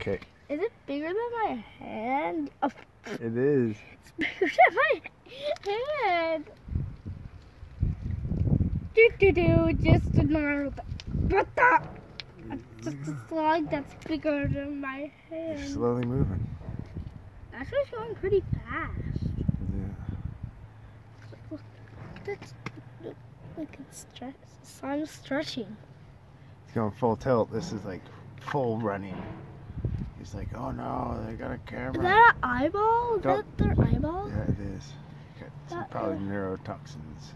Okay. Is it bigger than my hand? Oh, It is. it's bigger than my hand. Do do do, just a normal. What the? Just a slug that's bigger than my You're hand. slowly moving. Actually, it's going pretty fast. Yeah. That's like it's stretch. So I'm stretching. He's going full tilt. This is like full running. He's like, oh no, they got a camera. Is that an eyeball? Is that their eyeball? Yeah, it is. Some probably neurotoxins.